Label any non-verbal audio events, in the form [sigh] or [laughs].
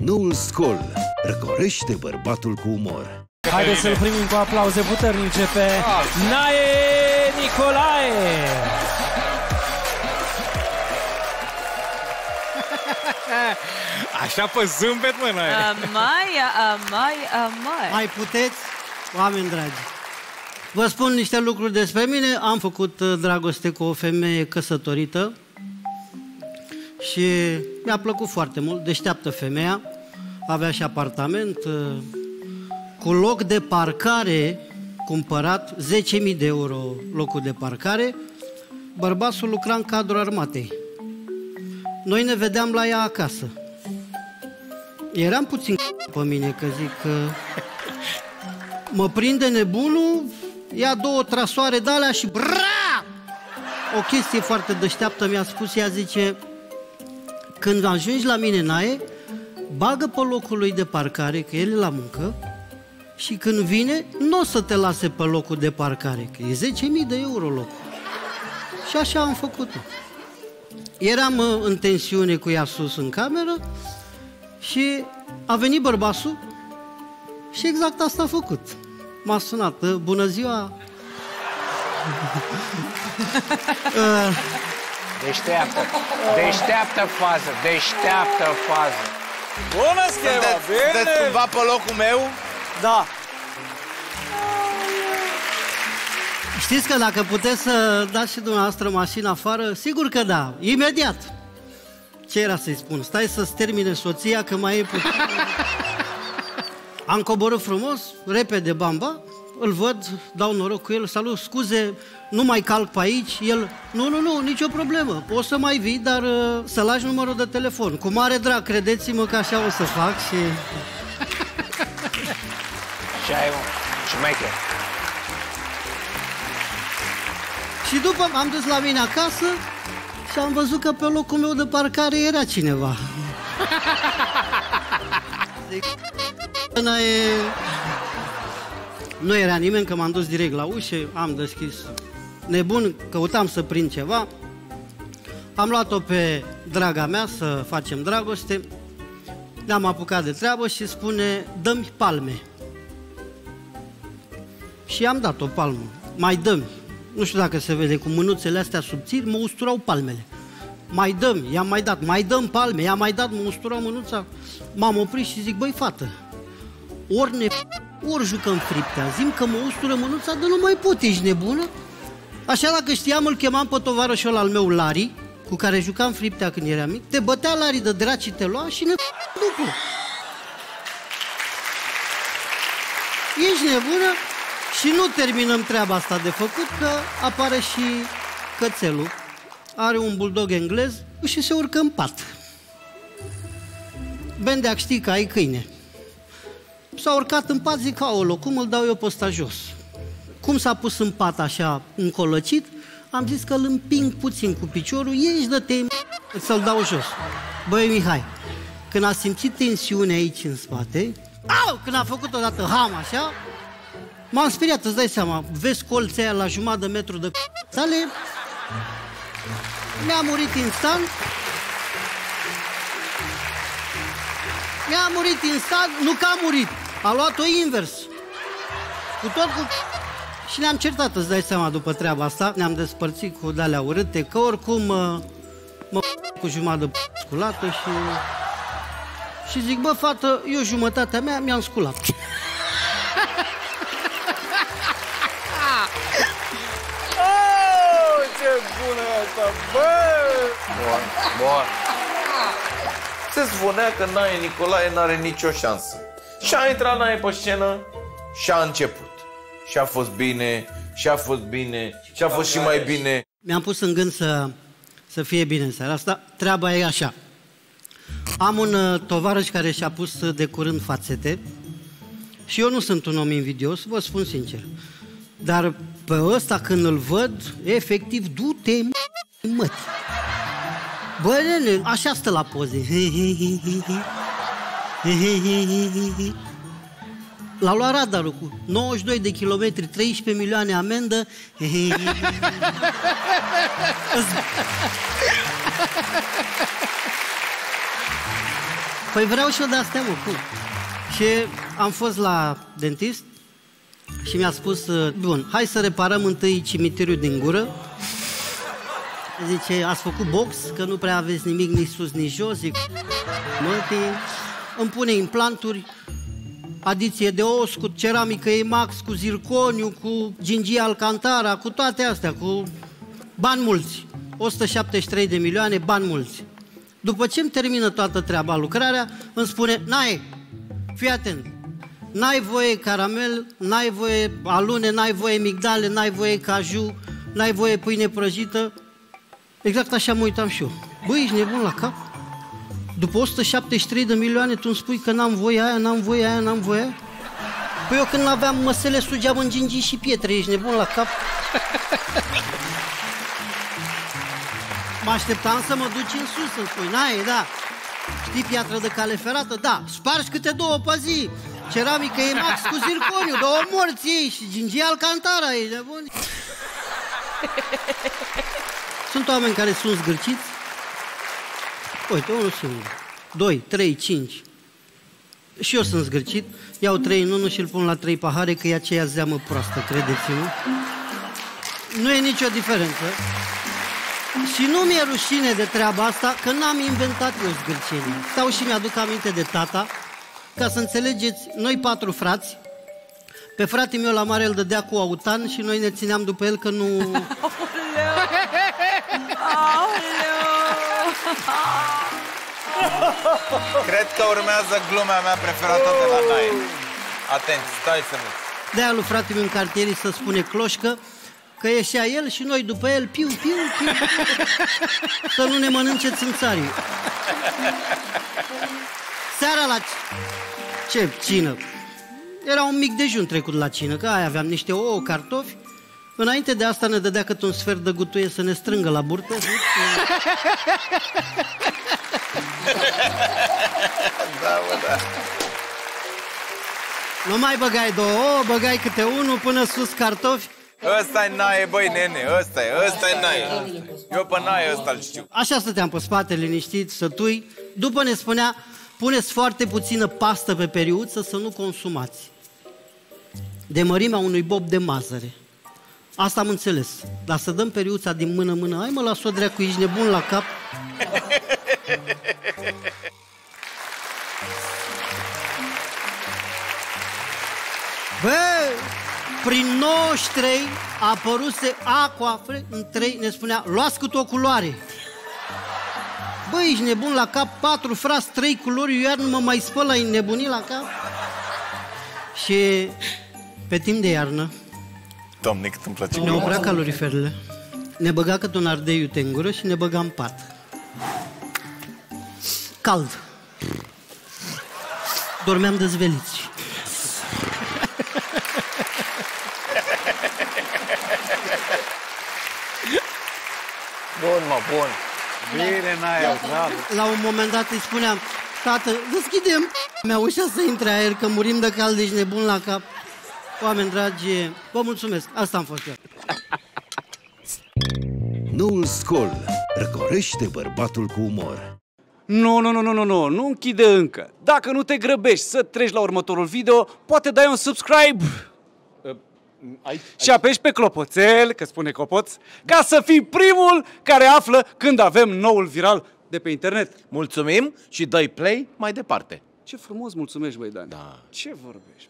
Noul scol răcorește bărbatul cu umor. Haideți să-l primim cu aplauze puternice pe Nae Nicolae! [laughs] Așa pe zâmbet, mă, noi. Amai, amai, amai. Mai puteți, oameni dragi. Vă spun niște lucruri despre mine. Am făcut uh, dragoste cu o femeie căsătorită și mi-a plăcut foarte mult. Deșteaptă femeia. Avea și apartament uh, cu loc de parcare cumpărat, 10.000 de euro locul de parcare. Bărbatul lucra în cadrul armatei. Noi ne vedeam la ea acasă. Eram puțin [laughs] pe mine, că zic că mă prinde nebunul, ia două trasoare de alea și bra! O chestie foarte deșteaptă mi-a spus, ea zice, când ajungi la mine, Nae, bagă pe locul lui de parcare, că el e la muncă, și când vine, nu o să te lase pe locul de parcare, că e 10.000 de euro locul. Și așa am făcut-o. Eram uh, în tensiune cu ea sus în cameră și a venit bărbasul și exact asta a făcut. M-a sunat, uh, bună ziua! Uh, [laughs] Deșteaptă, deșteaptă fază, deșteaptă fază. Bună, schema, Sunteți, bine! sunteți cumva pe locul meu? da. Știți că dacă puteți să dați și dumneavoastră mașina afară, sigur că da, imediat. Ce era să-i spun? Stai să-ți termine soția, că mai e puțin. [laughs] Am coborât frumos, repede bamba, îl văd, dau noroc cu el, salut, scuze, nu mai calc pe aici, el, nu, nu, nu, nicio problemă, poți să mai vii, dar uh, să lași numărul de telefon. Cu mare drag, credeți-mă că așa o să fac și... Și ai un șmecher. Și după m-am dus la mine acasă și am văzut că pe locul meu de parcare era cineva. Zic, [laughs] "Ăla e... Nu era nimeni, că m-am dus direct la ușă, am deschis. Nebun, căutam să prind ceva. Am luat-o pe draga mea să facem dragoste. Ne-am apucat de treabă și spune, dă-mi palme. Și i-am dat o palmă. Mai dăm. Nu știu dacă se vede, cu mânuțele astea subțiri, mă usturau palmele. Mai dăm, i-am mai dat, mai dăm palme, i-am mai dat, mă usturau mânuța. M-am oprit și zic, băi, fată, ori ne ori jucăm friptea, zim că mă ustură mânuța, de nu mai pot, ești nebună? Așa dacă știam, îl chemam pe tovarășul al meu, Lari, cu care jucam friptea când eram mic, te bătea Lari de draci, te lua și ne după. Ești nebună? Și nu terminăm treaba asta de făcut, că apare și cățelul. Are un bulldog englez și se urcă în pat. Bendeac, știi că ai câine. S-a urcat în pat, zic, aolo, cum îl dau eu pe ăsta jos? Cum s-a pus în pat așa încolăcit, am zis că îl împing puțin cu piciorul, ieși de te să-l dau jos. Băi, Mihai, când a simțit tensiune aici în spate, au, când a făcut odată ham așa, m-am speriat, îți dai seama, vezi colții aia la jumătate de metru de sale, mi-a murit instant, mi-a murit instant, nu că a murit, a luat-o invers, cu tot cu... Și ne-am certat, îți dai seama, după treaba asta, ne-am despărțit cu de-alea urâte, că oricum uh, mă [laughs] cu jumătate de [laughs] sculată și... Și zic, bă, fată, eu jumătatea mea mi-am sculat. Oh, ce bună e asta, bă! Bun, bun. [laughs] Se spunea că Nae Nicolae n-are nicio șansă. Și a intrat Nae pe scenă și a început. Și a fost bine, și a fost bine, și a fost și mai bine. Mi-am pus în gând să, să fie bine în seara asta. Treaba e așa. Am un uh, tovarăș care și-a pus uh, de curând fațete și eu nu sunt un om invidios, vă spun sincer. Dar pe ăsta când îl văd, efectiv, du-te măt. Bă, nene, așa stă la poze. L-a luat radarul cu 92 de kilometri, 13 milioane amendă. Păi vreau și eu de astea, mă, cum? Și am fost la dentist și mi-a spus, uh, bun, hai să reparăm întâi cimitirul din gură. Zice, ați făcut box, că nu prea aveți nimic nici sus, nici jos. Zic, mătii, îmi pune implanturi, adiție de os, cu ceramică Emax, cu zirconiu, cu gingia Alcantara, cu toate astea, cu bani mulți. 173 de milioane, bani mulți. După ce îmi termină toată treaba, lucrarea, îmi spune, n-ai, fii atent, n-ai voie caramel, n-ai voie alune, n-ai voie migdale, n-ai voie caju, n-ai voie pâine prăjită. Exact așa mă uitam și eu. Băi, ești nebun la cap? După 173 de milioane tu îmi spui că n-am voie aia, n-am voie aia, n-am voie aia? Păi eu când aveam măsele sugeam în gingii și pietre, ești nebun la cap? Mă așteptam să mă duci în sus, să spui, n-ai, da. Știi piatră de cale ferată? Da. Spargi câte două pe zi. Ceramică e max cu zirconiu, două morți ei și gingia alcantara, e de bun. Sunt oameni care sunt zgârciți. Uite, unul singur. Doi, trei, cinci. Și eu sunt zgârcit. Iau trei în unul și îl pun la trei pahare, că e aceea zeamă proastă, credeți-mă. Nu e nicio diferență. Și nu mi-e rușine de treaba asta, că n-am inventat eu zgârcenia. Stau și mi-aduc aminte de tata, ca să înțelegeți, noi patru frați, pe fratele meu la mare îl dădea cu autan și noi ne țineam după el că nu... [laughs] Cred că urmează glumea mea preferată de la Nae. Atent, stai să nu. De-aia lui frate meu în cartierii să spune cloșcă, că ieșea el și noi după el, piu, piu, piu, să nu ne mănânce țânțarii. Seara la ce cină? Era un mic dejun trecut la cină, că aia aveam niște ouă, cartofi. Înainte de asta ne dădea cât un sfert de gutuie să ne strângă la burtă. [laughs] Da, mă, da. Nu mai băgai două ouă, băgai câte unul până sus cartofi. ăsta e Nae, băi, nene, ăsta e, ăsta e Nae. Eu pe Nae ăsta îl știu. Așa stăteam pe spate, liniștit, sătui. După ne spunea, puneți foarte puțină pastă pe periuță să nu consumați. De mărimea unui bob de mazăre. Asta am înțeles. Dar să dăm periuța din mână-mână, hai mă, las-o dracu, ești nebun la cap. [laughs] prin 93 a apăruse Aqua în 3, ne spunea, luați câte o culoare. Bă, ești nebun la cap, patru frați, trei culori, eu iar nu mă mai spăl, ai nebunit la cap? Și pe timp de iarnă Domne, cât îmi place. ne oprea caloriferele, ne băga cât un ardei iute în gură și ne băga în pat. Cald. Dormeam dezveliți. Bun, mă, bun. Bine, Naia, bravo. La un moment dat îi spuneam, tată, deschidem mea ușa să intre aer, că murim de cald, ești nebun la cap. Oameni dragi, vă mulțumesc, asta am fost eu. [laughs] Noul scol răcorește bărbatul cu umor. Nu, nu, nu, nu, nu, nu, nu închide încă. Dacă nu te grăbești să treci la următorul video, poate dai un subscribe și apeși pe clopoțel, că spune copoț, ca să fii primul care află când avem noul viral de pe internet. Mulțumim și dai play mai departe. Ce frumos mulțumești, băi, Dan. Da. Ce vorbești?